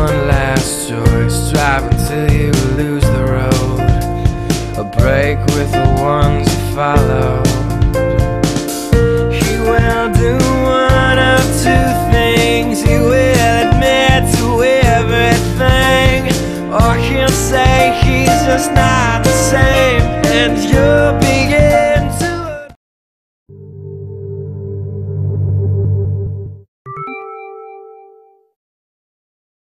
one last choice Drive until you lose the road. A break with the ones you follow.